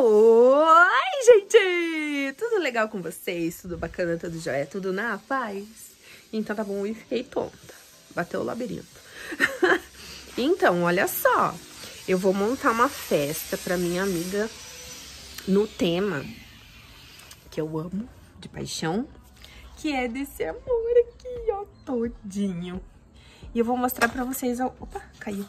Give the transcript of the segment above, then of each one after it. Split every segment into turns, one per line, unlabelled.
Oi, gente! Tudo legal com vocês? Tudo bacana, tudo jóia? Tudo na paz? Então tá bom, e fiquei tonta. Bateu o labirinto. então, olha só. Eu vou montar uma festa pra minha amiga no tema que eu amo de paixão, que é desse amor aqui, ó, todinho. E eu vou mostrar pra vocês... Opa, caiu.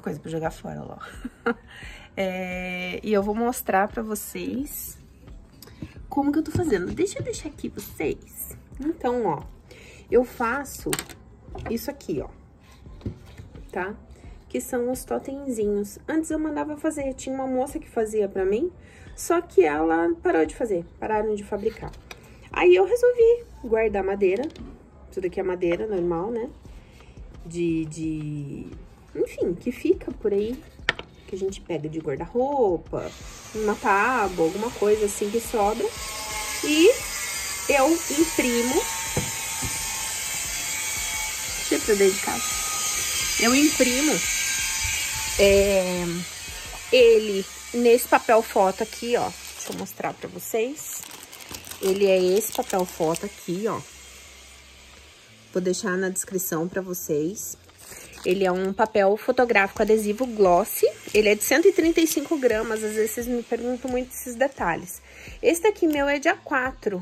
Coisa pra jogar fora, ó. É, e eu vou mostrar pra vocês como que eu tô fazendo. Deixa eu deixar aqui vocês. Então, ó, eu faço isso aqui, ó, tá? Que são os totemzinhos. Antes eu mandava fazer, tinha uma moça que fazia pra mim, só que ela parou de fazer, pararam de fabricar. Aí eu resolvi guardar madeira, isso daqui é madeira normal, né? De, de, enfim, que fica por aí que a gente pega de guarda-roupa, uma tábua, alguma coisa assim que sobra. E eu imprimo. Deixa eu dentro de casa. Eu imprimo é, ele nesse papel foto aqui, ó. Deixa eu mostrar pra vocês. Ele é esse papel foto aqui, ó. Vou deixar na descrição pra vocês. Ele é um papel fotográfico adesivo gloss. Ele é de 135 gramas, às vezes vocês me perguntam muito esses detalhes. Esse daqui meu é de A4.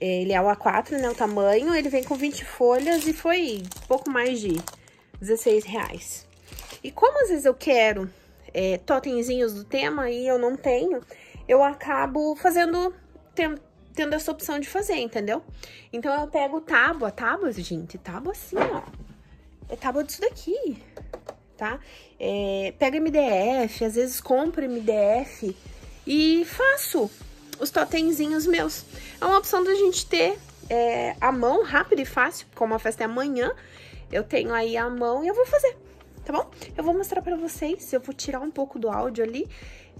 Ele é o A4, né, o tamanho. Ele vem com 20 folhas e foi pouco mais de 16 reais. E como às vezes eu quero é, totemzinhos do tema e eu não tenho, eu acabo fazendo, tendo essa opção de fazer, entendeu? Então eu pego tábua, tábua, gente, tábua assim, ó é tábua disso daqui, tá? É, pega MDF, às vezes compro MDF e faço os totemzinhos meus. É uma opção da gente ter é, a mão rápido e fácil, como a festa é amanhã, eu tenho aí a mão e eu vou fazer, tá bom? Eu vou mostrar pra vocês, eu vou tirar um pouco do áudio ali,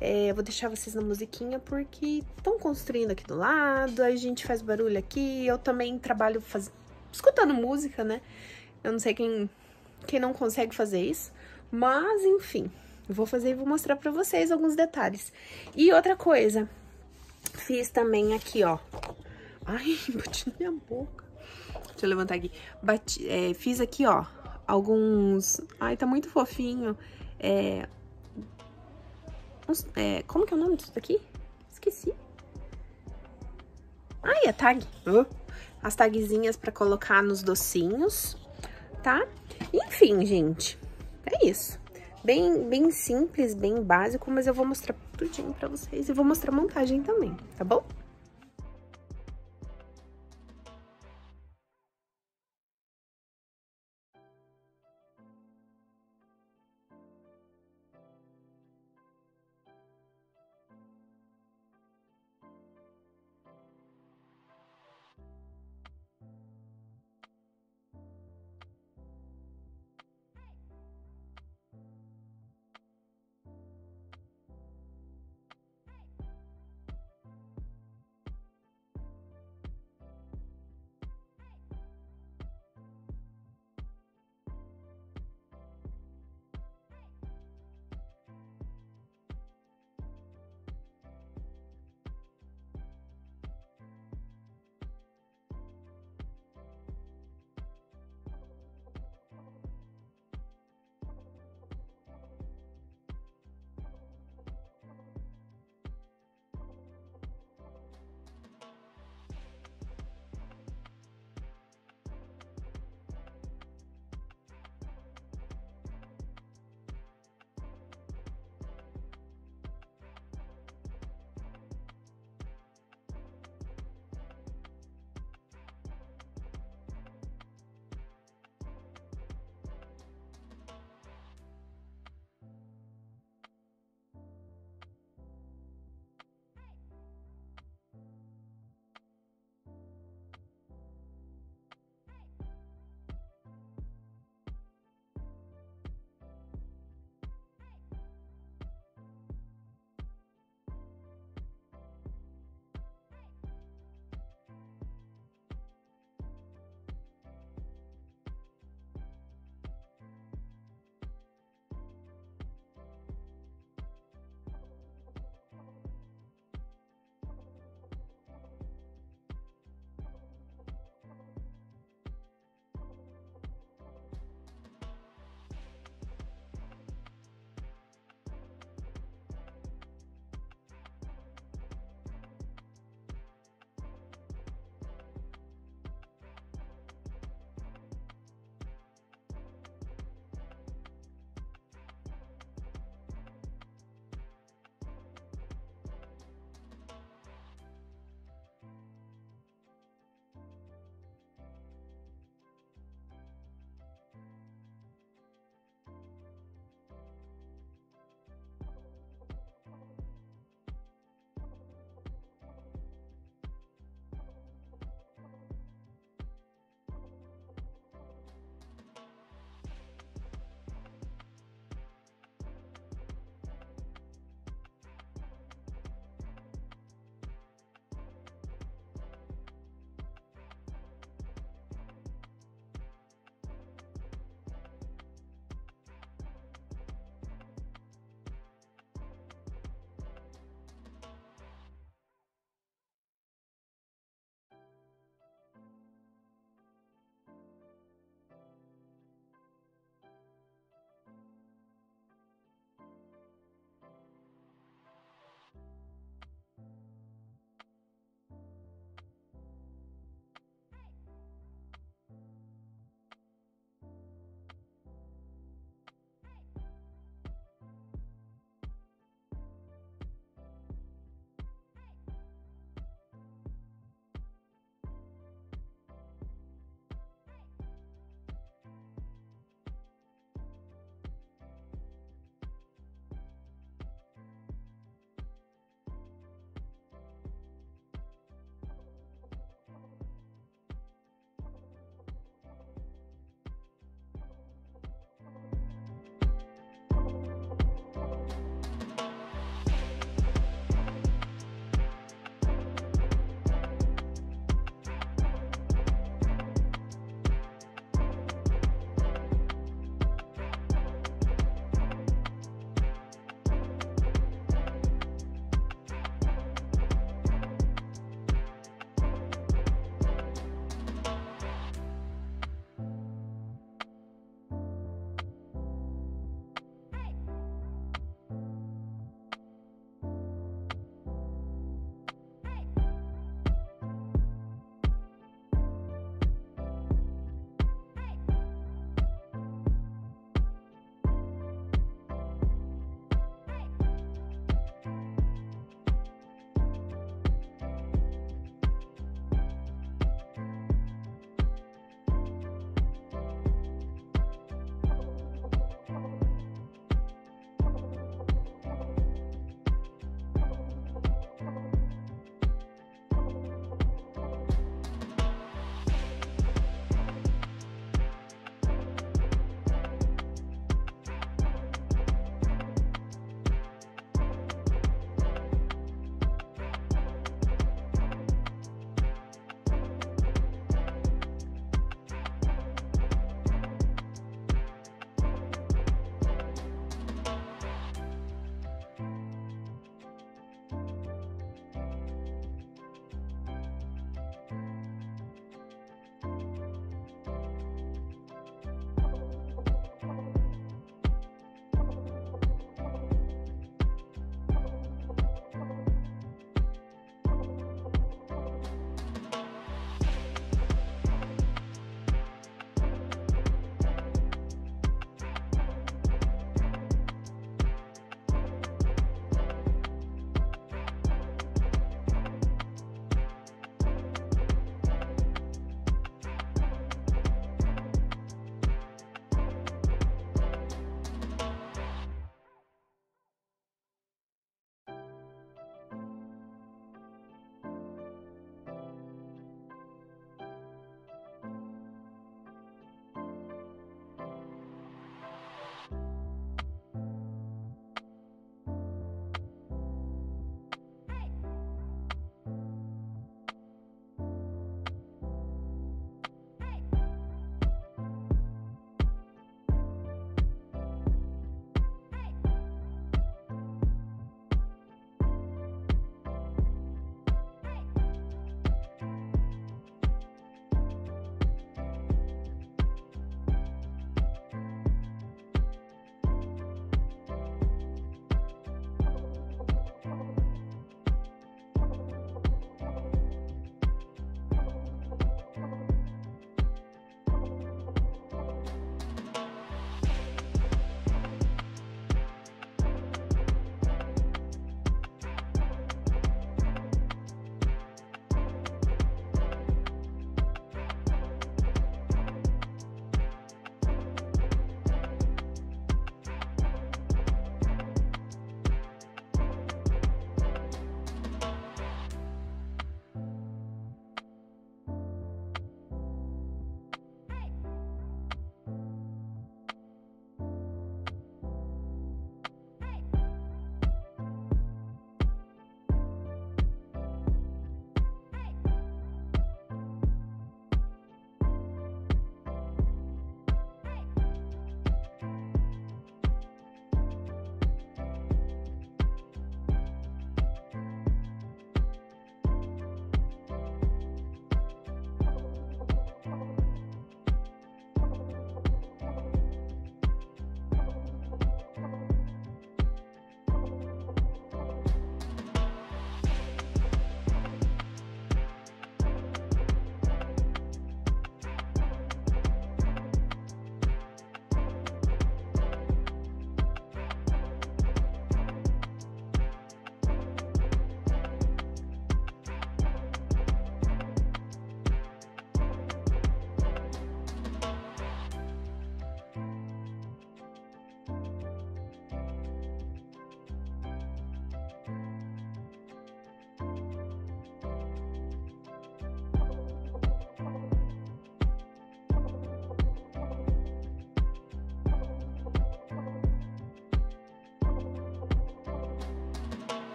é, eu vou deixar vocês na musiquinha porque estão construindo aqui do lado, a gente faz barulho aqui, eu também trabalho faz... escutando música, né? Eu não sei quem, quem não consegue fazer isso, mas enfim, eu vou fazer e vou mostrar pra vocês alguns detalhes. E outra coisa, fiz também aqui, ó. Ai, bati na minha boca. Deixa eu levantar aqui. Bati, é, fiz aqui, ó, alguns... Ai, tá muito fofinho. É... Uns, é... Como que é o nome disso daqui? Esqueci. Ai, a tag. As tagzinhas pra colocar nos docinhos tá? Enfim, gente, é isso. Bem, bem simples, bem básico, mas eu vou mostrar tudinho pra vocês e vou mostrar a montagem também, tá bom?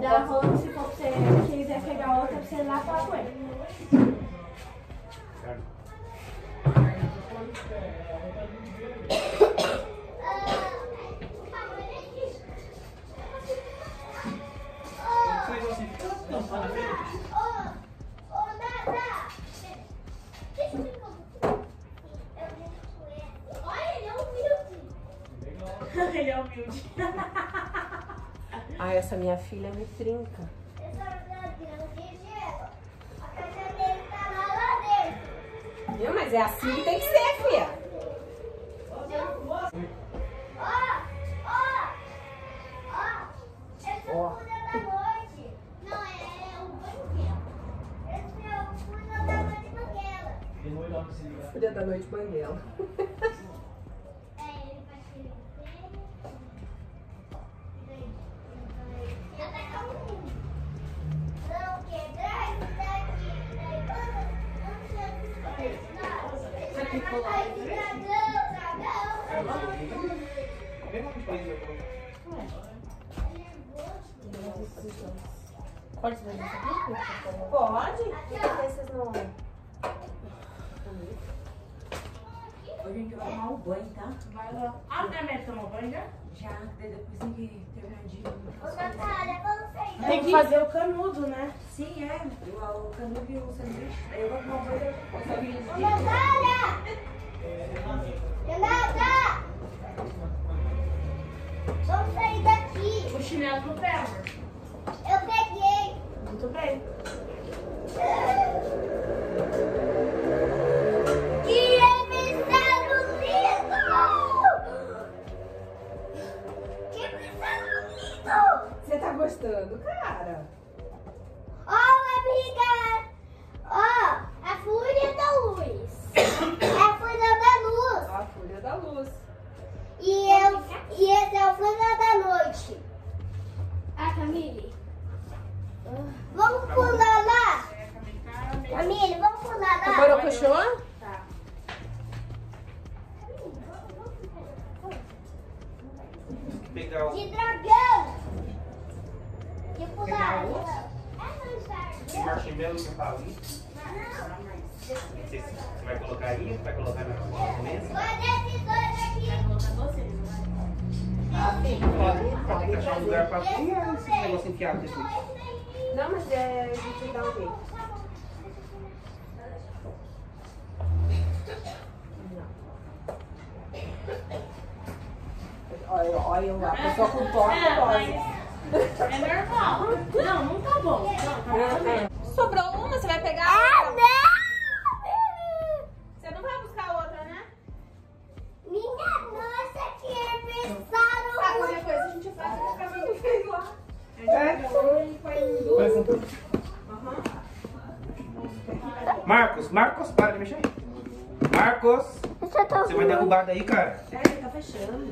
Da rola, se for você quiser pegar outra, você lá fala com. Ele é
essa minha filha me trinca. Viu? Mas é assim que tem que ser,
Pode fazer isso aqui?
Pode? Esses não.
Hoje a gente vai tomar um banho, tá?
Vai lá. Ah, é mesmo? Tomou banho já?
Já, daí depois tem que terminar de...
Tem que fazer o canudo, né?
Sim, é. O, o canudo e o sanduíche. Aí eu vou tomar um banho. Só que
Vamos sair daqui.
O chinelo no pé, amor.
Eu peguei.
Muito bem.
gostando, cara?
Ó, amiga! Ó, a fúria da luz. É a fúria da luz.
A Fúria da Luz.
E, eu, e esse é o fúria da noite. Ah, Camille. Vamos pular lá. Camille, vamos pular
O
lá.
Borocochô?
Pegar o.
De dragão. De
Pegar
pular.
o
É no
marshmallow que tá ali. Você, você vai colocar aí? Vai colocar na na mesa?
Olha esses dois aqui.
Colocar vocês, vai.
Ah, sim. Pode,
Vai ter que achar um lugar pra pôr e esse negócio enfiado depois.
Não, mas é, a gente dá um jeito. Olha, olha lá, a pessoa com toque
É, é normal. Não, não tá bom. Não, tá bom.
Sobrou uma, você vai pegar?
Ah, não!
Marcos, Marcos, para de mexer aí. Marcos, você vai derrubar daí, cara.
É, tá fechando.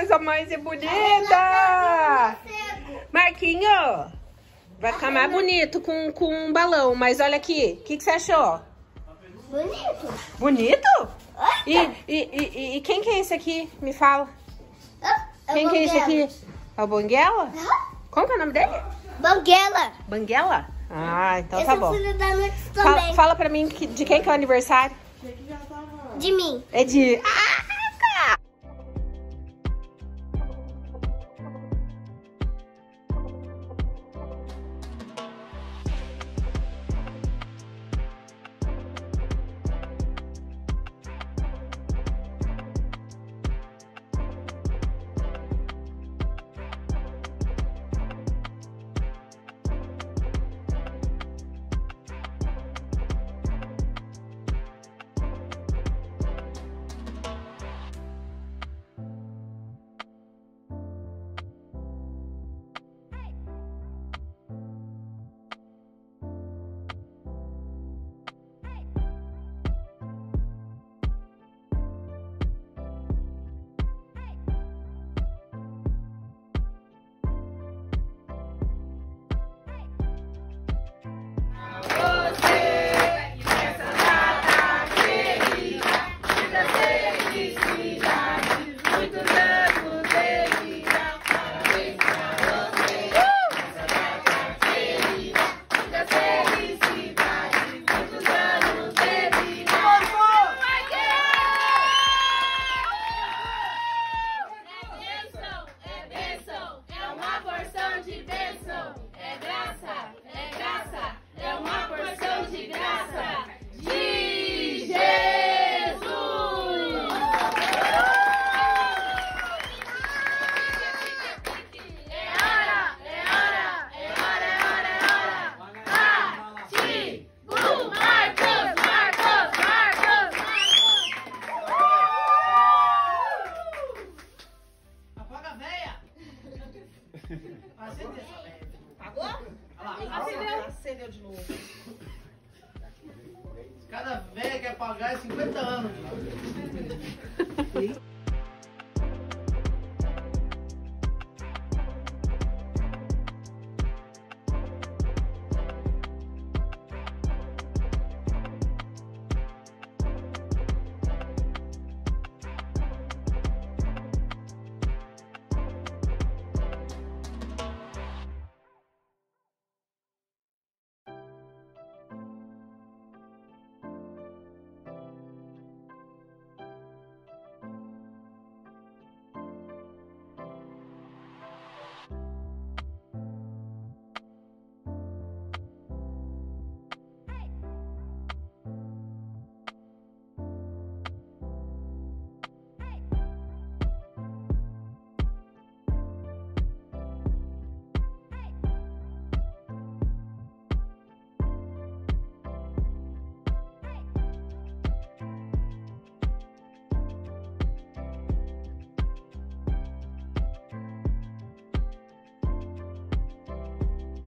Coisa mais bonita! Marquinho, vai ficar mais bonito com, com um balão. Mas olha aqui, o que, que você achou?
Bonito.
Bonito? E, e, e, e quem que é esse aqui? Me fala.
Ah,
Quem que é esse aqui? É o Banguela? Como que é o nome dele?
Banguela.
Banguela? Ah, então
Esse
tá
é
bom. Fala, fala pra mim que- de quem que é o aniversário.
De mim.
É de... Ah,